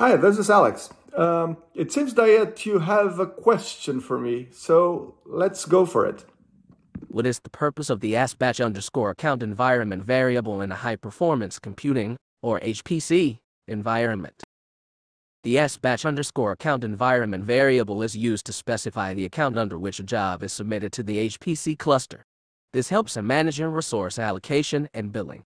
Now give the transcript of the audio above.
Hi, this is Alex. Um, it seems that you have a question for me, so let's go for it. What is the purpose of the sbatch underscore account environment variable in a high performance computing, or HPC, environment? The sbatch underscore account environment variable is used to specify the account under which a job is submitted to the HPC cluster. This helps in managing resource allocation and billing.